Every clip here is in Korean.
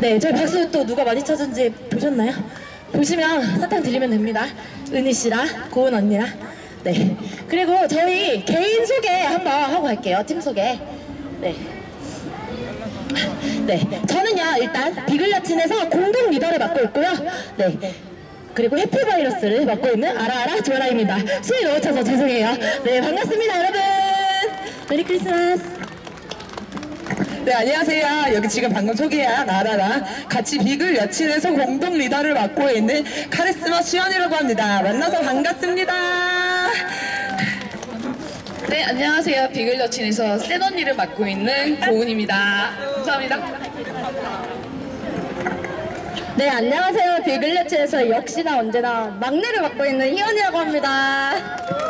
네, 저희 박수 또 누가 많이 쳐준지 보셨나요? 보시면 사탕 드리면 됩니다. 은희 씨랑 고은 언니랑. 네. 그리고 저희 개인 소개 한번 하고 갈게요. 팀 소개. 네. 네. 저는요, 일단 비글여친에서 공동 리더를 맡고 있고요. 네. 그리고 해피바이러스를 맡고 있는 아라아라 조라입니다. 숨이 너무 차서 죄송해요. 네, 반갑습니다, 여러분. 메리 크리스마스. 네, 안녕하세요. 여기 지금 방금 소개한 나라랑 같이 비글 여친에서 공동 리더를 맡고 있는 카리스마 수연이라고 합니다. 만나서 반갑습니다. 네, 안녕하세요. 비글 여친에서 센 언니를 맡고 있는 고은입니다. 감사합니다. 네, 안녕하세요. 비글레츠에서 역시나 언제나 막내를 맡고 있는 희연이라고 합니다.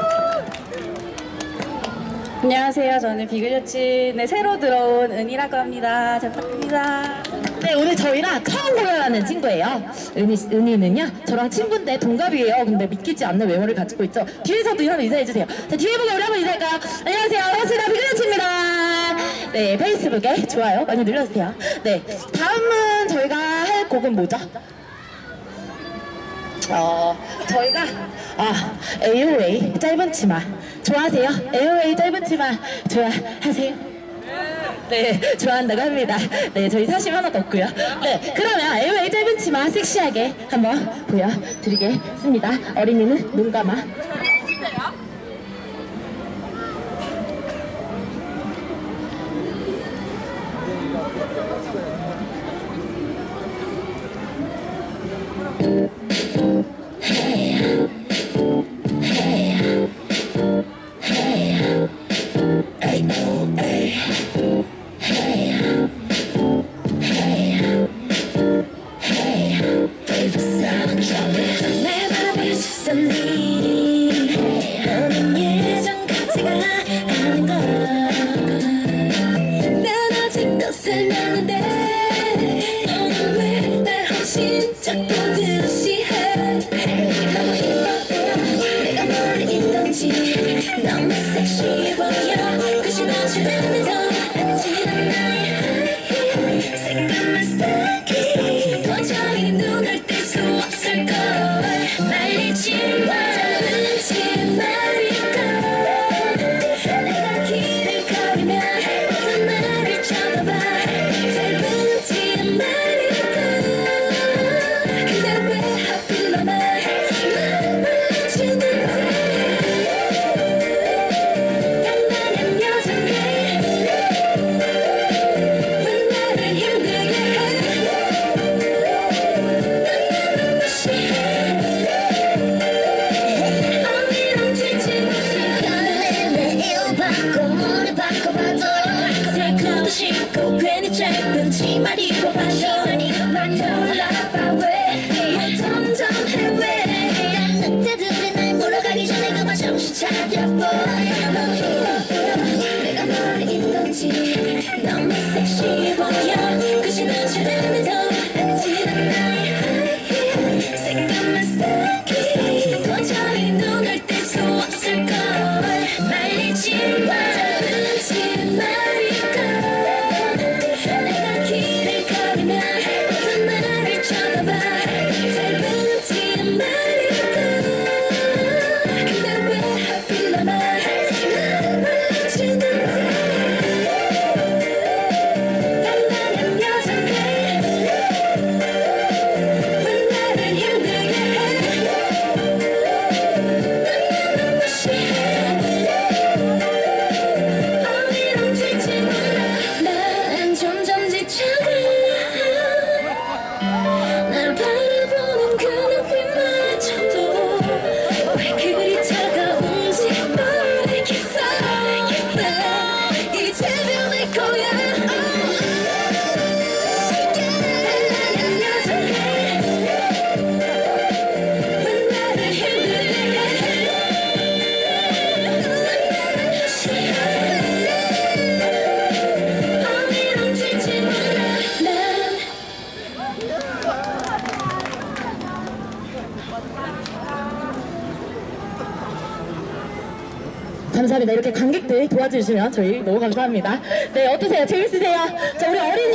안녕하세요. 저는 비글여친에 새로 들어온 은이라고 합니다. 잘 부탁드립니다. 네, 오늘 저희랑 처음 공연하는 친구예요. 은희, 씨- 은희는요, 저랑 친구인데 동갑이에요. 근데 믿기지 않는 외모를 가지고 있죠. 뒤에서도 한번 인사해주세요. 자, 뒤에 보고 우리 한번 인사할까요? 안녕하세요. 반갑습니다. 비글레츠입니다. 네, 페이스북에 좋아요 많이 눌러주세요. 네, 다음은 저희가 할 곡은 뭐죠? 어, 저희가 아 AOA 짧은 치마 좋아하세요? AOA 짧은 치마 좋아하세요? 네, 좋아한다고 합니다. 네, 저희 사심 하나도 없고요. 네, 그러면 AOA 짧은 치마 섹시하게 한번 보여드리겠습니다. 어린이는 눈 감아. 설레는데 너는 왜날 훨씬 자꾸 듯이 해? 너무 예뻐 내가 뭘 잊던지 너무 섹시해 보여 그시 너처럼도 안지는 나의 하이힐 새까만 내가 뭘 잊던지 너무 섹시해 보여 감사합니다. 이렇게 관객들 도와주시면 저희 너무 감사합니다. 네, 어떠세요? 재밌으세요? 자, 우리 어린이